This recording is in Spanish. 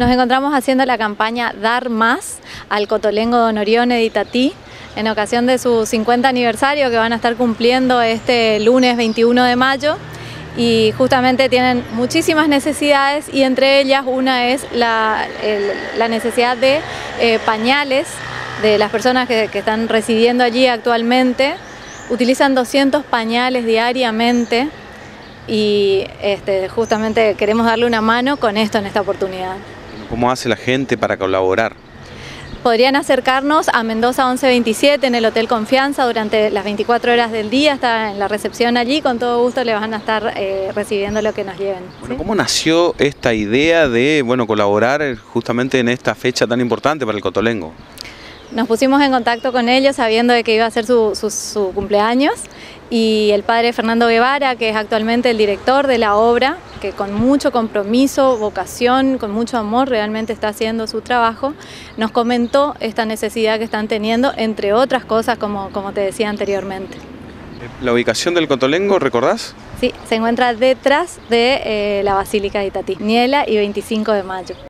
Nos encontramos haciendo la campaña Dar Más al Cotolengo Don Orione de Itatí en ocasión de su 50 aniversario que van a estar cumpliendo este lunes 21 de mayo y justamente tienen muchísimas necesidades y entre ellas una es la, necesidad de eh, pañales de las personas que, que están residiendo allí actualmente. Utilizan 200 pañales diariamente y este, justamente queremos darle una mano con esto en esta oportunidad. ¿Cómo hace la gente para colaborar? Podrían acercarnos a Mendoza 1127 en el Hotel Confianza durante las 24 horas del día, está en la recepción allí, con todo gusto le van a estar eh, recibiendo lo que nos lleven. ¿Cómo nació esta idea de bueno, colaborar justamente en esta fecha tan importante para el Cotolengo? Nos pusimos en contacto con ellos sabiendo de que iba a ser su, cumpleaños y el padre Fernando Guevara, que es actualmente el director de la obra, que con mucho compromiso, vocación, con mucho amor realmente está haciendo su trabajo, nos comentó esta necesidad que están teniendo, entre otras cosas, como, como te decía anteriormente. ¿La ubicación del Cotolengo, recordás? Sí, se encuentra detrás de eh, la Basílica de Itatí, Niela y 25 de mayo.